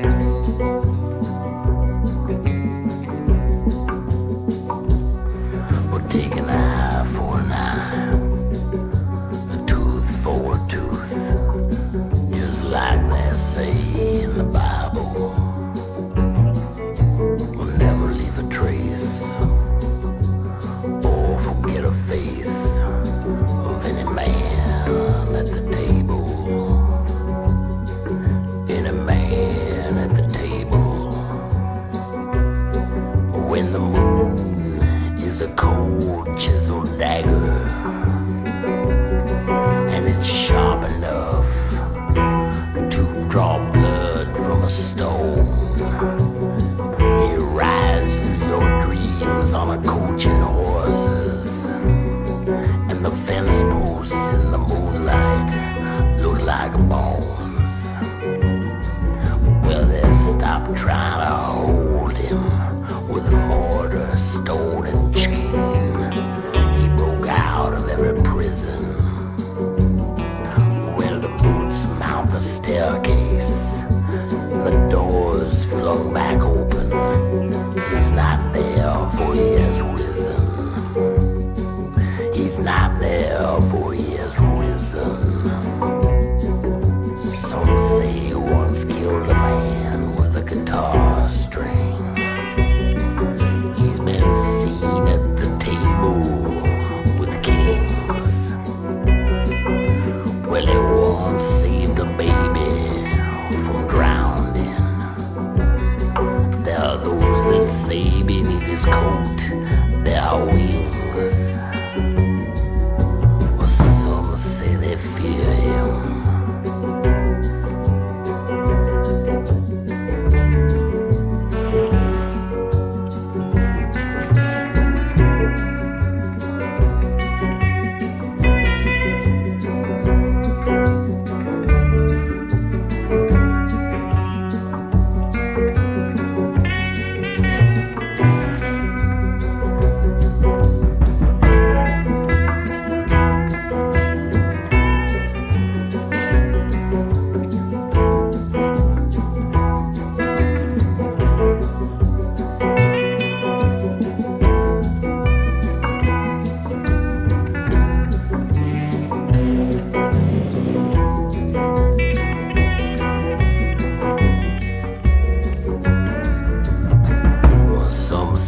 We'll When the moon is a cold chiseled dagger and it's sharp enough to draw blood from a stone. He rides through your dreams on a coach and horses, and the fence posts in the moonlight look like bones. Well, they stopped trying to stone, and chain. He broke out of every prison. Well, the boots mount the staircase,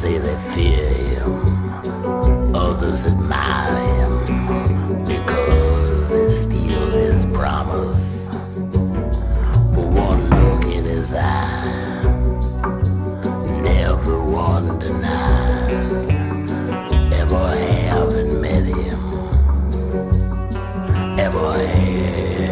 say they fear him, others admire him because he steals his promise. But one look in his eye, never one denies ever having met him, ever having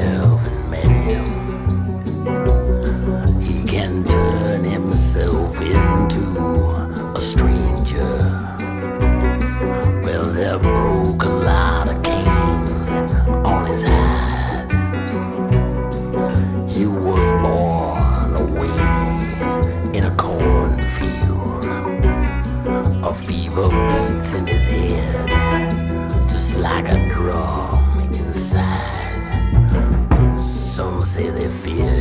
beats in his head, just like a drum inside. Some say they fear